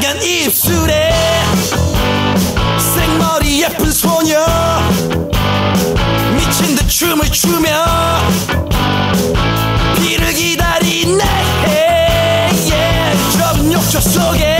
빨간 입술에 생머리 예쁜 소녀 미친 듯 춤을 추며 비를 기다리네 yeah. 좁은 욕조 속에